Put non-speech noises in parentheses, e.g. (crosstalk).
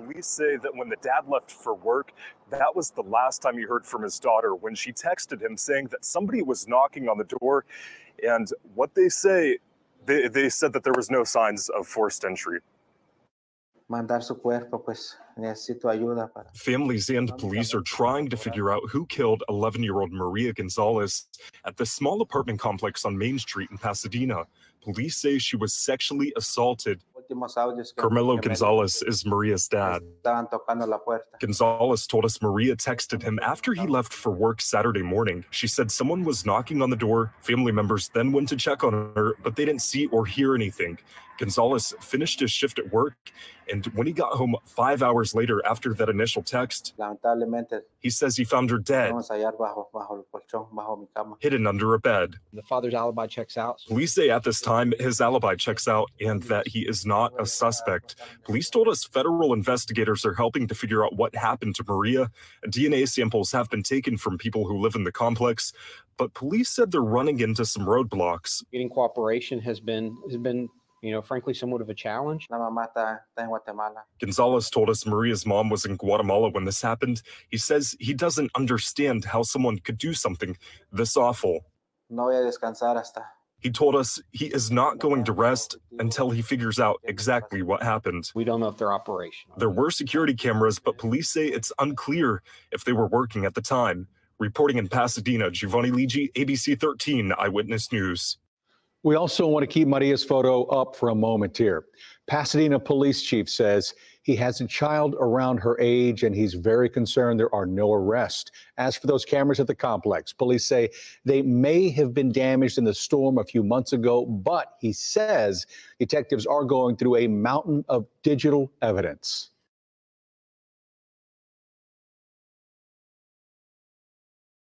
police say that when the dad left for work, that was the last time he heard from his daughter when she texted him saying that somebody was knocking on the door. And what they say, they, they said that there was no signs of forced entry. mandar su cuerpo, pues necesito ayuda para. (laughs) Families and police are trying to figure out who killed 11 year old Maria Gonzalez at the small apartment complex on Main Street in Pasadena. Police say she was sexually assaulted. Últimos audios que- Carmelo Gonzalez is Maria's dad. Estaban tocando la puerta. Gonzalez told us Maria texted him after he left for work Saturday morning. She said someone was knocking on the door. Family members then went to check on her, but they didn't see or hear anything. Gonzalez finished his shift at work, and when he got home five hours later after that initial text, he says he found her dead, vamos a hallar bajo, bajo el colchón, bajo mi cama. hidden under a bed. The father's alibi checks out. Police say at this time his alibi checks out and that he is not a suspect. Police told us federal investigators are helping to figure out what happened to Maria. DNA samples have been taken from people who live in the complex, but police said they're running into some roadblocks. Getting cooperation has been has been, you know, frankly, somewhat of a challenge. La mamá está, está en Guatemala. Gonzalez told us Maria's mom was in Guatemala when this happened. He says he doesn't understand how someone could do something this awful. No voy a descansar hasta. He told us he is not going to rest until he figures out exactly what happened. We don't know if they're operational. There were security cameras, but police say it's unclear if they were working at the time. Reporting in Pasadena, Giovanni Ligi, ABC 13 Eyewitness News. We also want to keep Maria's photo up for a moment here. Pasadena police chief says he has a child around her age and he's very concerned there are no arrests. As for those cameras at the complex, police say they may have been damaged in the storm a few months ago, but he says detectives are going through a mountain of digital evidence.